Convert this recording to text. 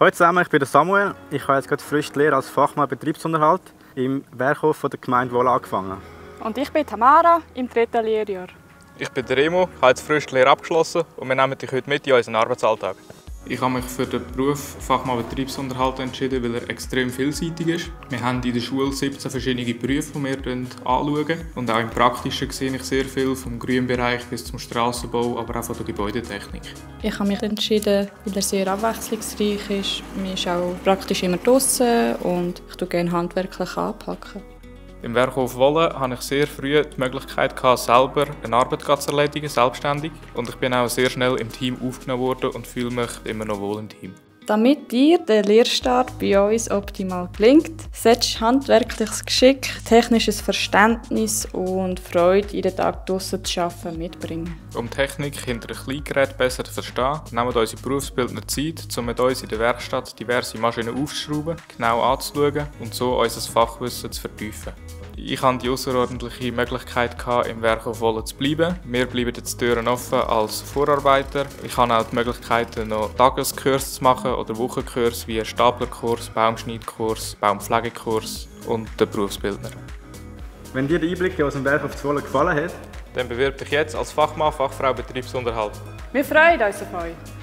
Hallo zusammen, ich bin Samuel. Ich habe jetzt gerade frisch die Lehre als Fachmann Betriebsunterhalt im Werkhof der Gemeinde Wohl angefangen. Und ich bin Tamara im dritten Lehrjahr. Ich bin Remo, habe jetzt frisch die Lehre abgeschlossen und wir nehmen dich heute mit in unseren Arbeitsalltag. Ich habe mich für den Beruf Fachmann Betriebsunterhalt entschieden, weil er extrem vielseitig ist. Wir haben in der Schule 17 verschiedene Berufe, die wir anschauen. Und auch im Praktischen sehe ich sehr viel, vom Grünbereich bis zum Strassenbau, aber auch von der Gebäudetechnik. Ich habe mich entschieden, weil er sehr abwechslungsreich ist. Man ist auch praktisch immer draußen und ich tue gerne handwerklich anpacken. Im Werkhof Wolle hatte ich sehr früh die Möglichkeit, selber eine Arbeit zu erledigen, selbstständig. Und ich bin auch sehr schnell im Team aufgenommen worden und fühle mich immer noch wohl im Team. Damit dir der Lehrstart bei uns optimal gelingt, solltest handwerkliches Geschick, technisches Verständnis und Freude, jeden Tag draussen zu arbeiten, mitbringen. Um Technik hinter einem Kleingerät besser zu verstehen, nehmen unsere Berufsbildner Zeit, um mit uns in der Werkstatt diverse Maschinen aufzuschrauben, genau anzuschauen und so unser Fachwissen zu vertiefen. Ich hatte die außerordentliche Möglichkeit, im Werk auf Wolle zu bleiben. Wir bleiben jetzt die Türen offen als Vorarbeiter. Ich habe auch die Möglichkeit, noch Tageskurs zu machen oder Wochenkurs wie Staplerkurs, Baumschneidkurs, Baumpflegekurs und den Berufsbildner. Wenn dir der Einblick aus dem Werk auf Zwolle gefallen hat, dann bewirb dich jetzt als Fachmann, Fachfrau Betriebsunterhalt. Wir freuen uns auf euch.